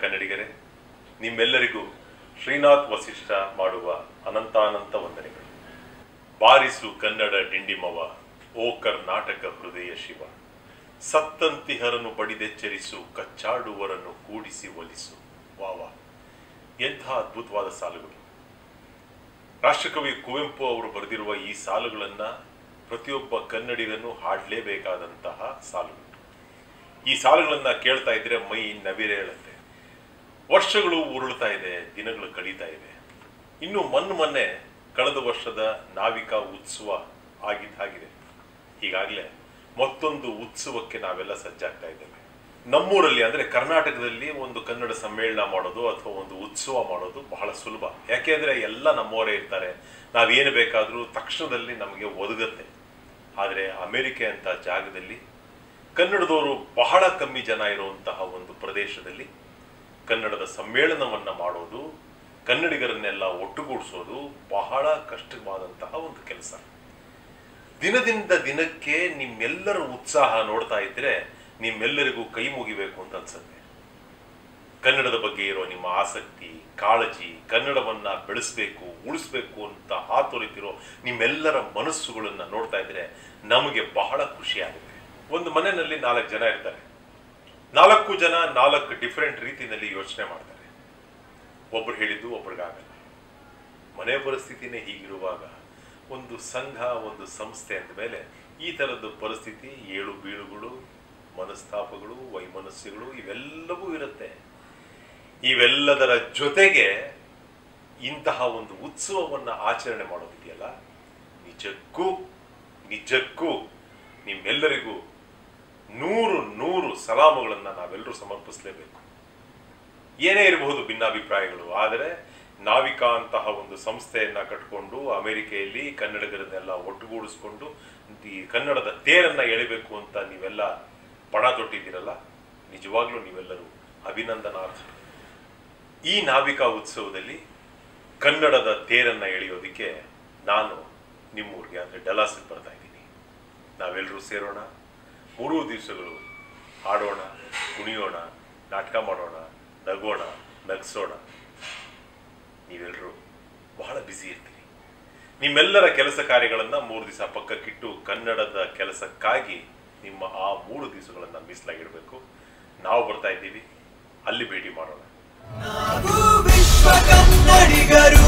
ಕನ್ನಡಿಗರೇ. ನಿಮ್ಮೆಲ್ಲರಿಗೂ ಶ್ರೀನಾಥ್ ವಸಿಷ್ಠ ಮಾಡುವ ಅನಂತಾನಂತ ವಂದನೆಗಳು. ಬಾರಿಸು ಕನ್ನಡ ಡಿಂಡಿಮವ, ಓ ಕರ್ನಾಟಕ ಹೃದಯ ಶಿವ. ಸತ್ತಂತಿಹರನ್ನು ಬಡಿದೆಚ್ಚರಿಸು, ಕಚ್ಚಾಡುವರನ್ನು ಕೂಡಿಸಿ ಒಲಿಸು. ವಾವ ಎಂಥ ಅದ್ಭುತವಾದ ಸಾಲುಗಳು. ರಾಷ್ಟ್ರಕವಿ ಕುವೆಂಪು ಅವರು ಬರೆದಿರುವ ಈ ಸಾಲುಗಳನ್ನ ಪ್ರತಿಯೊಬ್ಬ ಕನ್ನಡಿಗನು ಹಾಡಲೇಬೇಕಾದಂತಹ ಸಾಲುಗಳು. ಈ ಸಾಲುಗಳನ್ನ ಕೇಳ್ತಾ ಇದ್ರೆ ಮೈ ನವಿರೇಳುತ್ತೆ. ವರ್ಷಗಳು ಉರುಳ್ತಾ ಇದೆ, ದಿನಗಳು ಕಳೀತಾ ಇದೆ ಇನ್ನು ಮೊನ್ನೆ ಮೊನ್ನೆ ಕಳೆದ ವರ್ಷದ ನಾವಿಕ ಉತ್ಸವ ಆಗಿದ್ದಾಗಿದೆ ಈಗಾಗಲೇ ಮತ್ತೊಂದು ಉತ್ಸವಕ್ಕೆ ನಾವೆಲ್ಲ ಸಜ್ಜಾಗ್ತಾ ಇದ್ದೇವೆ. ನಮ್ಮೂರಲ್ಲಿ ಅಂದ್ರೆ ಕರ್ನಾಟಕದಲ್ಲಿ ಒಂದು ಕನ್ನಡ ಸಮ್ಮೇಳನ ಮಾಡೋದು ಅಥವಾ ಒಂದು ಉತ್ಸವ ಮಾಡೋದು ಬಹಳ ಸುಲಭ. ಯಾಕೆಂದ್ರೆ ಎಲ್ಲ ನಮ್ಮವರೇ ಇರ್ತಾರೆ. ನಾವೇನು ಬೇಕಾದರೂ ತಕ್ಷಣದಲ್ಲಿ ನಮಗೆ ಒದಗುತ್ತೆ. ಆದರೆ ಅಮೆರಿಕೆ ಅಂತ ಜಾಗದಲ್ಲಿ ಕನ್ನಡದವರು ಬಹಳ ಕಮ್ಮಿ ಜನ ಇರುವಂತಹ ಒಂದು ಪ್ರದೇಶದಲ್ಲಿ ಕನ್ನಡದ ಸಮ್ಮೇಳನವನ್ನು ಮಾಡೋದು, ಕನ್ನಡಿಗರನ್ನೆಲ್ಲ ಒಟ್ಟುಗೂಡಿಸೋದು ಬಹಳ ಕಷ್ಟವಾದಂತಹ ಒಂದು ಕೆಲಸ. ದಿನದಿಂದ ದಿನಕ್ಕೆ ನಿಮ್ಮೆಲ್ಲರ ಉತ್ಸಾಹ ನೋಡ್ತಾ ಇದ್ರೆ ನಿಮ್ಮೆಲ್ಲರಿಗೂ ಕೈ ಮುಗಿಬೇಕು ಅಂತ ಅನ್ಸುತ್ತೆ. ಕನ್ನಡದ ಬಗ್ಗೆ ಇರೋ ನಿಮ್ಮ ಆಸಕ್ತಿ, ಕಾಳಜಿ, ಕನ್ನಡವನ್ನ ಬೆಳೆಸಬೇಕು, ಉಳಿಸ್ಬೇಕು ಅಂತ ಹಾತೊರಿತಿರೋ ನಿಮ್ಮೆಲ್ಲರ ಮನಸ್ಸುಗಳನ್ನ ನೋಡ್ತಾ ಇದ್ರೆ ನಮಗೆ ಬಹಳ ಖುಷಿ ಆಗುತ್ತೆ. ಒಂದು ಮನೆಯಲ್ಲಿ ನಾಲ್ಕು ಜನ ಇರ್ತಾರೆ. ನಾಲ್ಕು ಜನ ನಾಲ್ಕು ಡಿಫರೆಂಟ್ ರೀತಿಯಲ್ಲಿ ಯೋಚನೆ ಮಾಡ್ತಾರೆ. ಒಬ್ರು ಹೇಳಿದ್ದು ಒಬ್ರಿಗಾಗಲ್ಲ. ಮನೆ ಪರಿಸ್ಥಿತಿನೇ ಹೀಗಿರುವಾಗ ಒಂದು ಸಂಘ, ಒಂದು ಸಂಸ್ಥೆ ಅಂದ ಮೇಲೆ ಈ ಥರದ್ದು ಪರಿಸ್ಥಿತಿ ಏಳು ಬೀಳುಗಳು, ಮನಸ್ತಾಪಗಳು ವೈಮನಸ್ಸುಗಳು ಇವೆಲ್ಲವೂ ಇರುತ್ತೆ. ಇವೆಲ್ಲದರ ಜೊತೆಗೆ ಇಂತಹ ಒಂದು ಉತ್ಸವವನ್ನು ಆಚರಣೆ ಮಾಡೋದಿದೆಯಲ್ಲ? ನಿಜಕ್ಕೂ ನಿಜಕ್ಕೂ ನಿಮ್ಮೆಲ್ಲರಿಗೂ ನೂರು ನೂರು ಸಲಾಮುಗಳನ್ನು ನಾವೆಲ್ಲರೂ ಸಮರ್ಪಿಸಲೇಬೇಕು. ಏನೇ ಇರಬಹುದು ಭಿನ್ನಾಭಿಪ್ರಾಯಗಳು, ಆದರೆ ನಾವಿಕಾ ಅಂತಹ ಒಂದು ಸಂಸ್ಥೆಯನ್ನು ಕಟ್ಕೊಂಡು ಅಮೆರಿಕೆಯಲ್ಲಿ ಕನ್ನಡಿಗರನ್ನೆಲ್ಲ ಒಟ್ಟುಗೂಡಿಸ್ಕೊಂಡು ಈ ಕನ್ನಡದ ತೇರನ್ನು ಎಳಿಬೇಕು ಅಂತ ನೀವೆಲ್ಲ ಪಣ ತೊಟ್ಟಿದ್ದೀರಲ್ಲ? ನಿಜವಾಗ್ಲೂ ನೀವೆಲ್ಲರೂ ಅಭಿನಂದನಾರ್ಹ. ಈ ನಾವಿಕಾ ಉತ್ಸವದಲ್ಲಿ ಕನ್ನಡದ ತೇರನ್ನು ಎಳೆಯೋದಕ್ಕೆ ನಾನು ನಿಮ್ಮೂರಿಗೆ, ಅಂದರೆ ಡಲಾಸಿಗೆ ಬರ್ತಾ ಇದ್ದೀನಿ. ನಾವೆಲ್ಲರೂ ಸೇರೋಣ. ಮೂರೂ ದಿವಸಗಳು ಹಾಡೋಣ ಕುಣಿಯೋಣ, ನಾಟಕ ಮಾಡೋಣ, ನಗೋಣ, ನಗಿಸೋಣ. ನೀವೆಲ್ಲರೂ ಬಹಳ ಬ್ಯುಸಿ ಇರ್ತೀರಿ. ನಿಮ್ಮೆಲ್ಲರ ಕೆಲಸ ಕಾರ್ಯಗಳನ್ನು ಮೂರು ದಿವಸ ಪಕ್ಕಕ್ಕಿಟ್ಟು ಕನ್ನಡದ ಕೆಲಸಕ್ಕಾಗಿ ನಿಮ್ಮ ಆ ಮೂರು ದಿವಸಗಳನ್ನು ಮೀಸಲಾಗಿಡಬೇಕು. ನಾವು ಬರ್ತಾ ಇದ್ದೀವಿ. ಅಲ್ಲಿ ಭೇಟಿ ಮಾಡೋಣ. ನಾವು